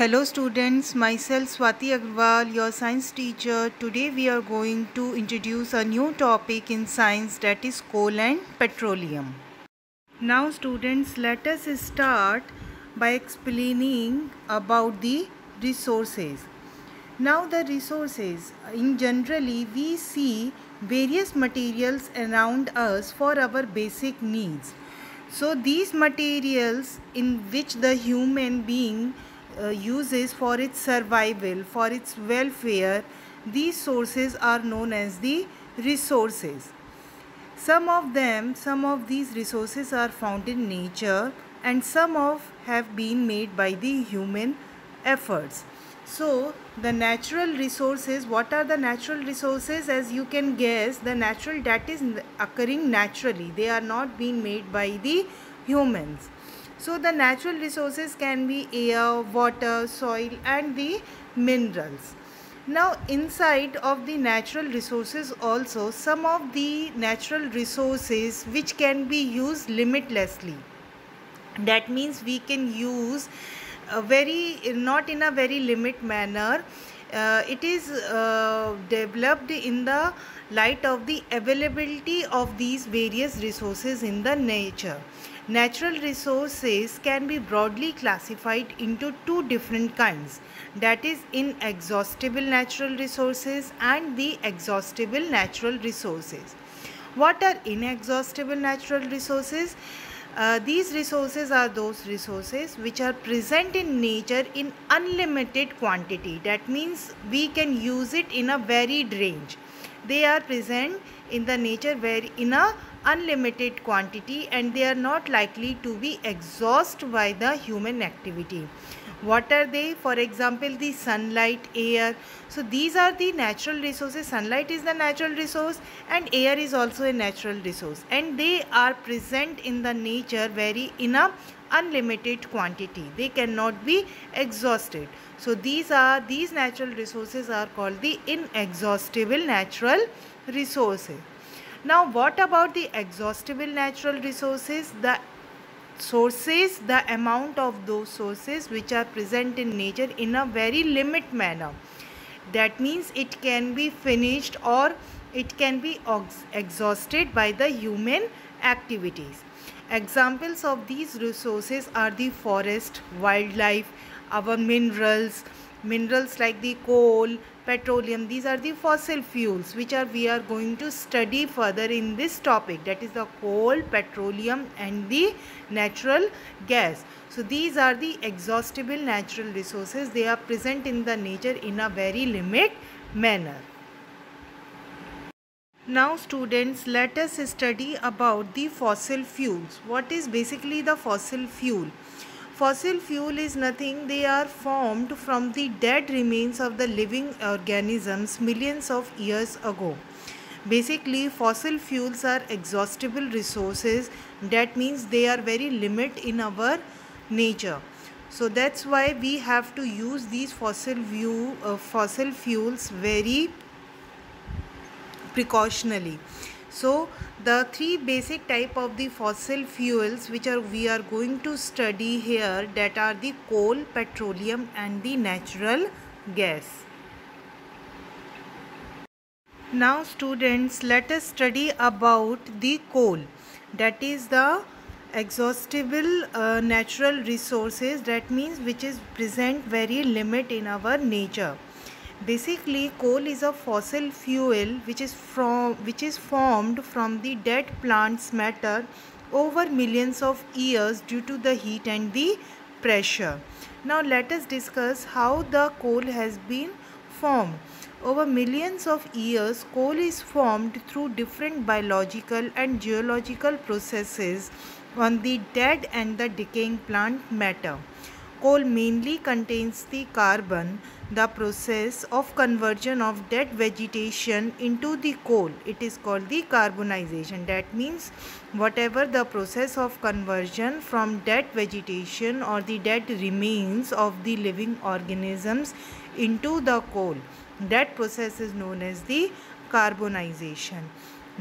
Hello students, myself Swati Agrawal, your science teacher. Today we are going to introduce a new topic in science that is coal and petroleum. Now students, let us start by explaining about the resources. Now the resources, in generally we see various materials around us for our basic needs. So these materials in which the human being uh, uses for its survival, for its welfare, these sources are known as the resources. Some of them, some of these resources are found in nature and some of have been made by the human efforts. So the natural resources, what are the natural resources? As you can guess, the natural that is occurring naturally. They are not being made by the humans. So the natural resources can be air, water, soil and the minerals. Now inside of the natural resources also some of the natural resources which can be used limitlessly. That means we can use a very not in a very limit manner. Uh, it is uh, developed in the light of the availability of these various resources in the nature. Natural resources can be broadly classified into two different kinds that is inexhaustible natural resources and the exhaustible natural resources. What are inexhaustible natural resources? Uh, these resources are those resources which are present in nature in unlimited quantity. That means we can use it in a varied range. They are present in the nature where in a unlimited quantity and they are not likely to be exhausted by the human activity. What are they? For example the sunlight air. So these are the natural resources. Sunlight is the natural resource and air is also a natural resource. And they are present in the nature very in a unlimited quantity. They cannot be exhausted. So these are these natural resources are called the inexhaustible natural resources now what about the exhaustible natural resources? The sources, the amount of those sources which are present in nature in a very limit manner. That means it can be finished or it can be exhausted by the human activities. Examples of these resources are the forest, wildlife, our minerals, minerals like the coal, petroleum. These are the fossil fuels which are we are going to study further in this topic. That is the coal petroleum and the natural gas. So these are the exhaustible natural resources. They are present in the nature in a very limit manner. Now students let us study about the fossil fuels. What is basically the fossil fuel Fossil fuel is nothing, they are formed from the dead remains of the living organisms millions of years ago. Basically, fossil fuels are exhaustible resources, that means they are very limit in our nature. So that's why we have to use these fossil, view, uh, fossil fuels very precautionally so the three basic type of the fossil fuels which are we are going to study here that are the coal petroleum and the natural gas. Now students let us study about the coal. That is the exhaustible uh, natural resources that means which is present very limit in our nature Basically, coal is a fossil fuel which is from which is formed from the dead plant's matter over millions of years due to the heat and the pressure. Now let us discuss how the coal has been formed. Over millions of years, coal is formed through different biological and geological processes on the dead and the decaying plant matter. Coal mainly contains the carbon the process of conversion of dead vegetation into the coal. It is called the carbonization. That means whatever the process of conversion from dead vegetation or the dead remains of the living organisms into the coal. That process is known as the carbonization.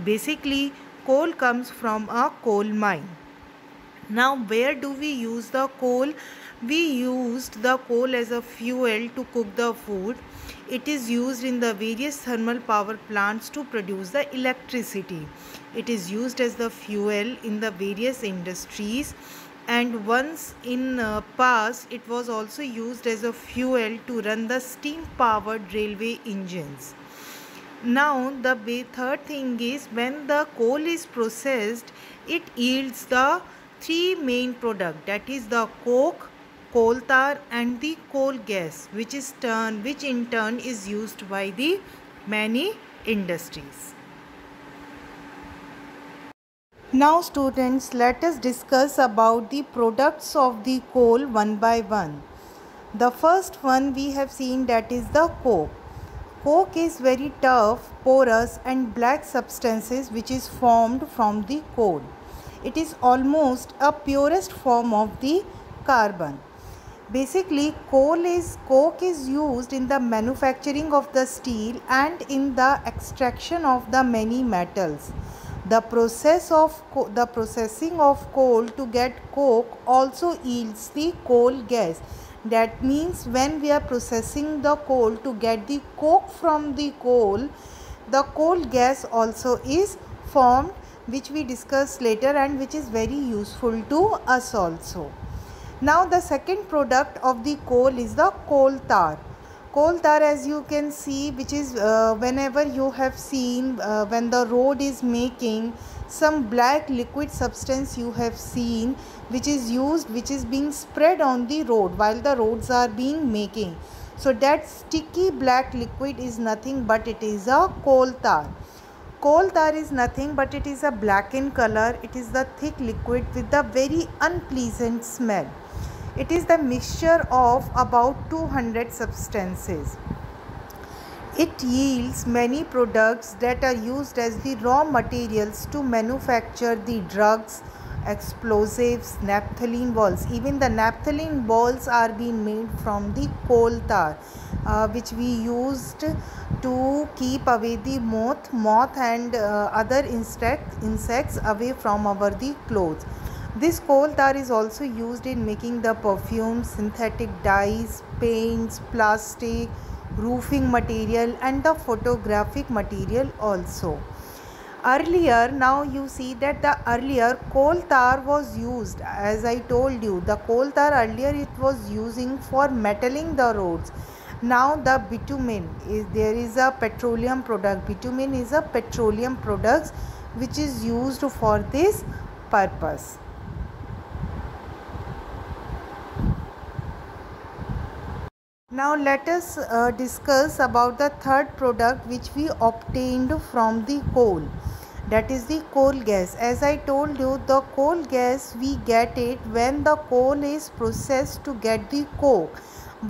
Basically coal comes from a coal mine. Now where do we use the coal We used the coal as a fuel to cook the food. It is used in the various thermal power plants to produce the electricity. It is used as the fuel in the various industries and once in uh, past it was also used as a fuel to run the steam powered railway engines. Now the third thing is when the coal is processed it yields the three main product that is the coke, coal tar and the coal gas which is turn which in turn is used by the many industries. Now students let us discuss about the products of the coal one by one. The first one we have seen that is the coke. Coke is very tough, porous and black substances which is formed from the coal. It is almost a purest form of the carbon. Basically coal is coke is used in the manufacturing of the steel and in the extraction of the many metals. The process of the processing of coal to get coke also yields the coal gas that means when we are processing the coal to get the coke from the coal the coal gas also is formed which we discuss later and which is very useful to us also now the second product of the coal is the coal tar. Coal tar as you can see which is uh, whenever you have seen uh, when the road is making some black liquid substance you have seen which is used which is being spread on the road while the roads are being making. So that sticky black liquid is nothing but it is a coal tar. Coal tar is nothing but it is a black in color. It is the thick liquid with the very unpleasant smell it is the mixture of about 200 substances it yields many products that are used as the raw materials to manufacture the drugs, explosives, naphthalene balls. Even the naphthalene balls are being made from the coal tar, uh, which we used to keep away the moth, moth and uh, other insect, insects away from our the clothes. This coal tar is also used in making the perfumes, synthetic dyes, paints, plastic, roofing material and the photographic material also. Earlier now you see that the earlier coal tar was used. As i told you the coal tar earlier it was using for metaling the roads. Now the bitumen is there is a petroleum product. Bitumen is a petroleum product which is used for this purpose Now let us uh, discuss about the third product which we obtained from the coal. That is the coal gas. As I told you the coal gas we get it when the coal is processed to get the coke.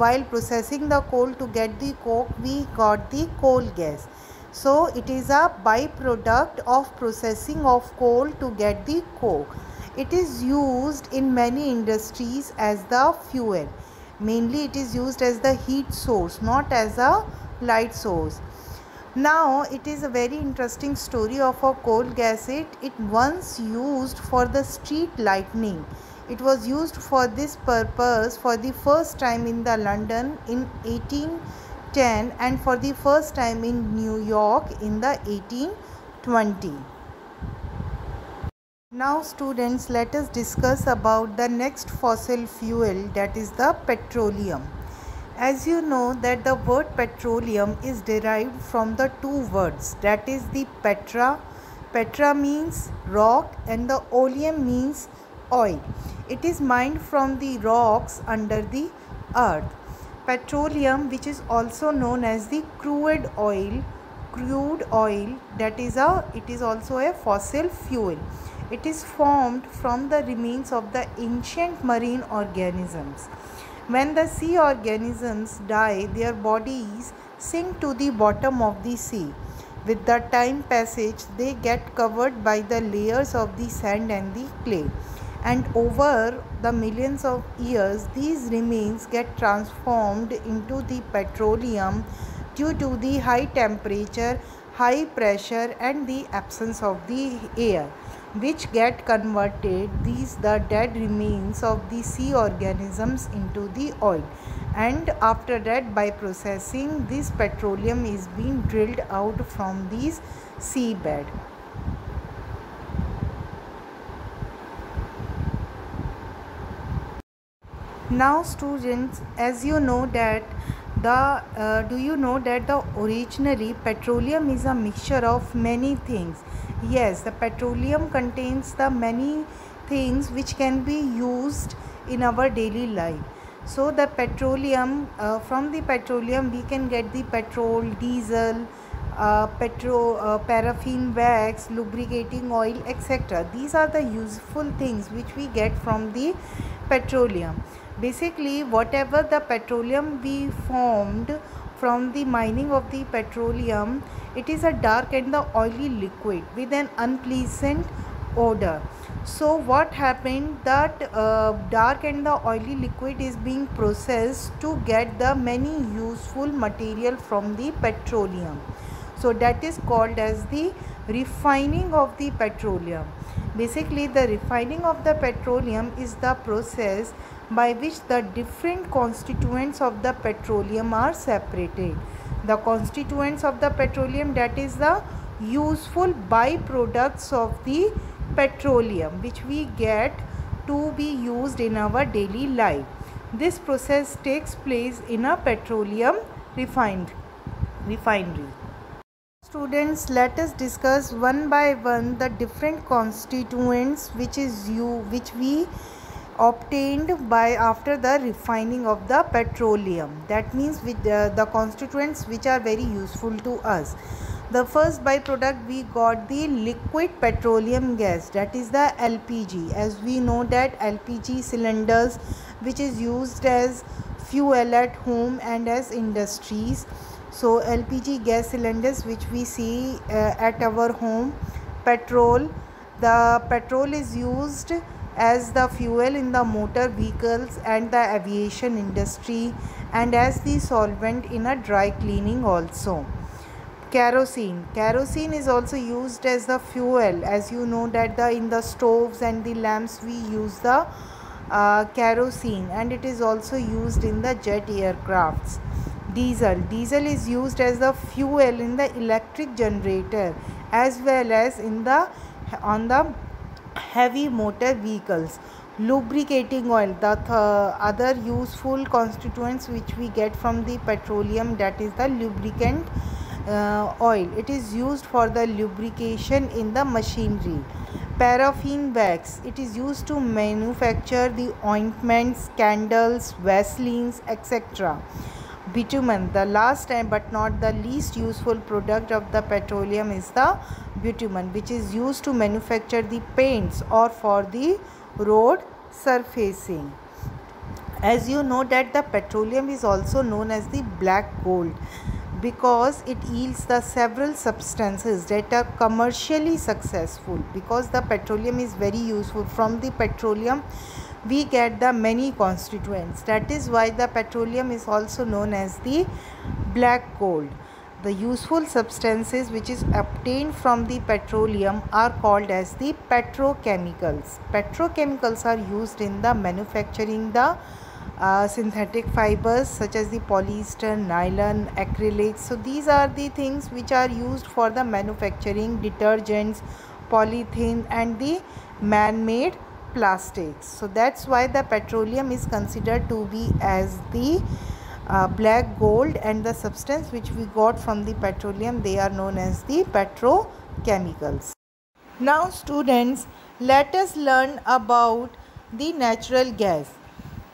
While processing the coal to get the coke we got the coal gas. So it is a byproduct of processing of coal to get the coke. It is used in many industries as the fuel mainly it is used as the heat source not as a light source. Now it is a very interesting story of a coal gas it, it once used for the street lighting it was used for this purpose for the first time in the london in 1810 and for the first time in new york in the 1820 now students let us discuss about the next fossil fuel that is the petroleum. As you know that the word petroleum is derived from the two words that is the petra. Petra means rock and the oleum means oil. It is mined from the rocks under the earth. Petroleum which is also known as the crude oil crude oil that is a it is also a fossil fuel it is formed from the remains of the ancient marine organisms. When the sea organisms die, their bodies sink to the bottom of the sea. With the time passage, they get covered by the layers of the sand and the clay. And over the millions of years, these remains get transformed into the petroleum due to the high temperature, high pressure, and the absence of the air. Which get converted these the dead remains of the sea organisms into the oil. And after that by processing this petroleum is being drilled out from these seabed. Now students as you know that the uh, do you know that the originally petroleum is a mixture of many things yes the petroleum contains the many things which can be used in our daily life. So the petroleum uh, from the petroleum we can get the petrol diesel uh, petro uh, paraffin wax lubricating oil etc these are the useful things which we get from the petroleum. Basically whatever the petroleum we formed from the mining of the petroleum it is a dark and the oily liquid with an unpleasant odor. So what happened? That uh, dark and the oily liquid is being processed to get the many useful material from the petroleum. So that is called as the refining of the petroleum. Basically the refining of the petroleum is the process by which the different constituents of the petroleum are separated. The constituents of the petroleum that is the useful byproducts of the petroleum which we get to be used in our daily life. This process takes place in a petroleum refined refinery. Students, let us discuss one by one the different constituents which is you which we obtained by after the refining of the petroleum. That means with uh, the constituents which are very useful to us. The first byproduct we got the liquid petroleum gas that is the lpg as we know that lpg cylinders which is used as fuel at home and as industries. So lpg gas cylinders which we see uh, at our home petrol. The petrol is used as the fuel in the motor vehicles and the aviation industry and as the solvent in a dry cleaning also. Kerosene. Kerosene is also used as the fuel. As you know that the in the stoves and the lamps we use the uh, kerosene and it is also used in the jet aircrafts. Diesel. Diesel is used as the fuel in the electric generator as well as in the on the heavy motor vehicles lubricating oil the th other useful constituents which we get from the petroleum that is the lubricant uh, oil. It is used for the lubrication in the machinery. Paraffin wax it is used to manufacture the ointments candles vaselines etc bitumen the last time but not the least useful product of the petroleum is the bitumen which is used to manufacture the paints or for the road surfacing. As you know that the petroleum is also known as the black gold because it yields the several substances that are commercially successful. Because the petroleum is very useful from the petroleum we get the many constituents. That is why the petroleum is also known as the black gold. The useful substances which is obtained from the petroleum are called as the petrochemicals. Petrochemicals are used in the manufacturing the uh, synthetic fibers such as the polyester nylon acrylics so these are the things which are used for the manufacturing detergents polythene and the man-made plastics. So that's why the petroleum is considered to be as the uh, black gold and the substance which we got from the petroleum they are known as the petrochemicals. Now students let us learn about the natural gas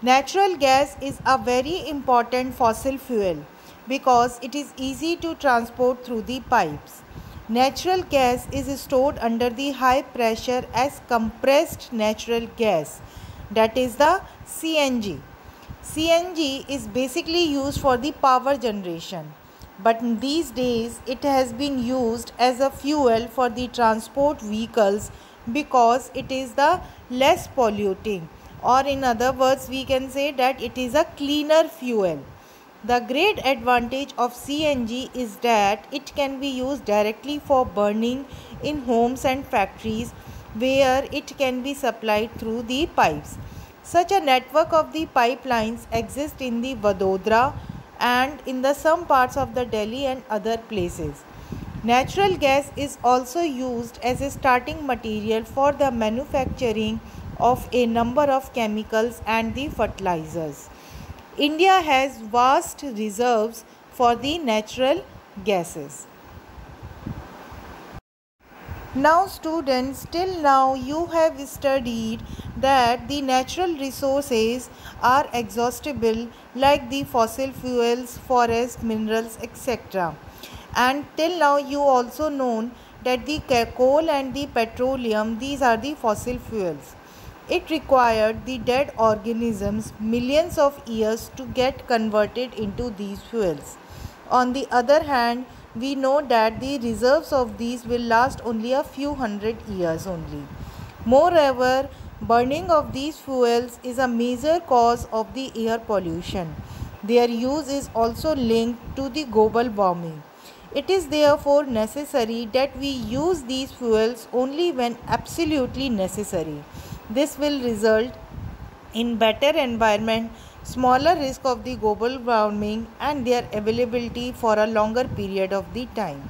natural gas is a very important fossil fuel because it is easy to transport through the pipes Natural gas is stored under the high pressure as compressed natural gas that is the CNG. CNG is basically used for the power generation but these days it has been used as a fuel for the transport vehicles because it is the less polluting or in other words we can say that it is a cleaner fuel. The great advantage of CNG is that it can be used directly for burning in homes and factories where it can be supplied through the pipes. Such a network of the pipelines exists in the Vadodara and in the some parts of the Delhi and other places. Natural gas is also used as a starting material for the manufacturing of a number of chemicals and the fertilizers. India has vast reserves for the natural gases. Now students, till now you have studied that the natural resources are exhaustible like the fossil fuels, forest, minerals, etc. And till now you also known that the coal and the petroleum, these are the fossil fuels. It required the dead organisms millions of years to get converted into these fuels. On the other hand, we know that the reserves of these will last only a few hundred years only. Moreover, burning of these fuels is a major cause of the air pollution. Their use is also linked to the global warming. It is therefore necessary that we use these fuels only when absolutely necessary. This will result in better environment smaller risk of the global warming and their availability for a longer period of the time.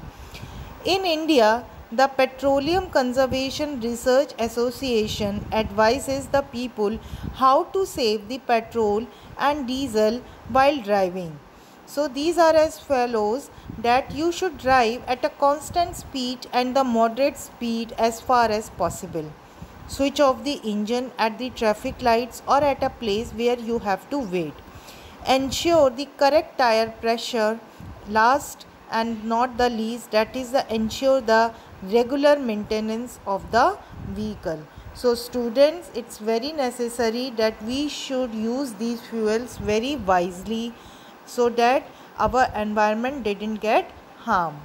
In India, the Petroleum Conservation Research Association advises the people how to save the petrol and diesel while driving. So these are as follows that you should drive at a constant speed and the moderate speed as far as possible. Switch off the engine at the traffic lights or at a place where you have to wait. Ensure the correct tire pressure. Last and not the least, that is the ensure the regular maintenance of the vehicle. So students, it's very necessary that we should use these fuels very wisely so that our environment didn't get harmed.